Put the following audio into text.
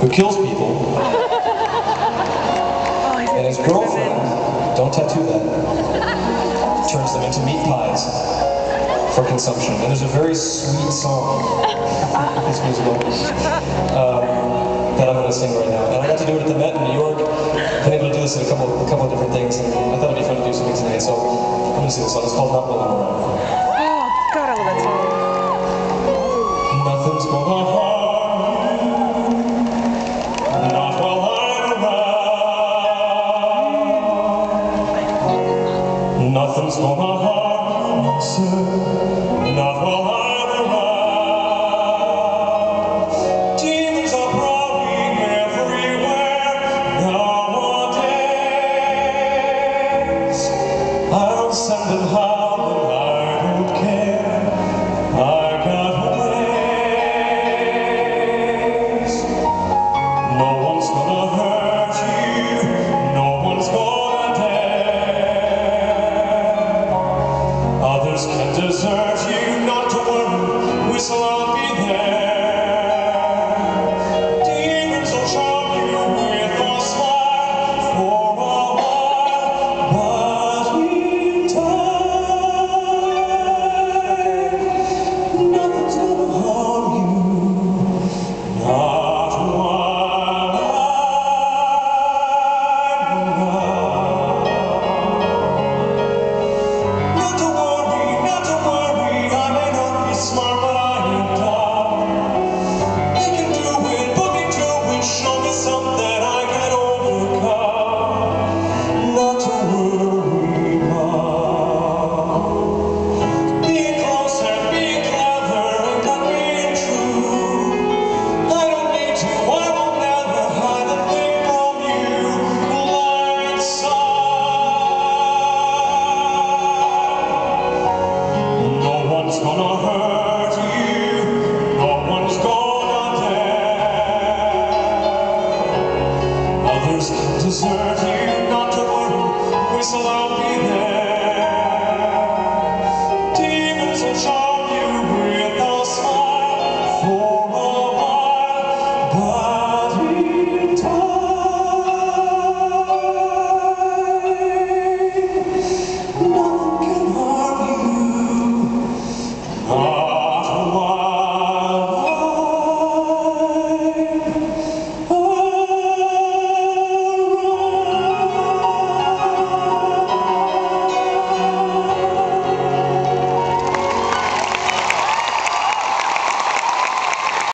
who kills people, oh, and his girlfriend, don't tattoo that, turns them into meat pies for consumption. And there's a very sweet song, this musical, um, that I'm going to sing right now. And I got to do it at the Met in New York. I've been able to do this in a couple, a couple of different things, and I thought it'd be fun to do something today. So I'm going to sing this song. It's called Not While I'm Around. Oh, God, I love that song. Nothing's going on. songs of my heart you answer, not while I'm around. Demons are prowling everywhere nowadays. I'll send them home. does not deserve one's gonna hurt you, no one's gonna dare. Others.